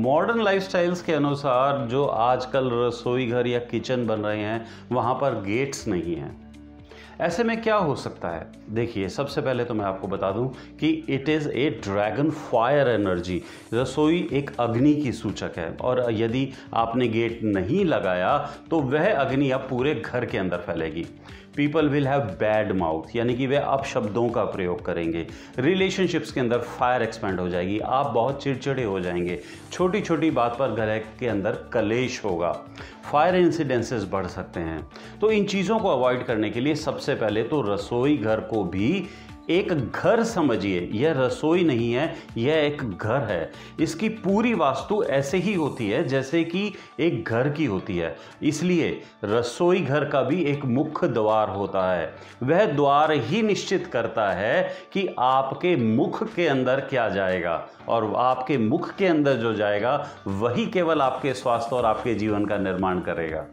Modern lifestyles के अनुसार जो आजकल रसोई घर या किचन बन रहे हैं, वहाँ पर गेट्स नहीं हैं। ऐसे में क्या हो सकता है? देखिए, सबसे पहले तो मैं आपको बता दूँ कि it is a dragon fire energy रसोई एक अग्नि की सूचक है और यदि आपने गेट नहीं लगाया तो वह अग्नि अब पूरे घर के अंदर फैलेगी। People will have bad mouth यानी कि वे अब शब्दों का प्रयोग करेंगे। रिलेशनशिप्स के अंदर फायर एक्सपेंड हो जाएगी, आप बहुत चिड़चिड़े हो जाएँगे। छोटी छोटी बात पर गले के अंदर कलेश होगा। फायर इंसिडेंसेस बढ़ सकते हैं। तो इन चीज़ों को अवॉइड करने के लिए सबसे पहले तो रसोई घर को भी एक घर समझिए, यह रसोई नहीं है, यह एक घर है। इसकी पूरी वास्तु ऐसे ही होती है, जैसे कि एक घर की होती है। इसलिए रसोई घर का भी एक मुख्य द्वार होता है। वह द्वार ही निश्चित करता है कि आपके मुख के अंदर क्या जाएगा। और आपके मुख के अंदर जो जाएगा, वही केवल आपके स्वास्थ्य और आपके जीवन का निर्माण करेगा।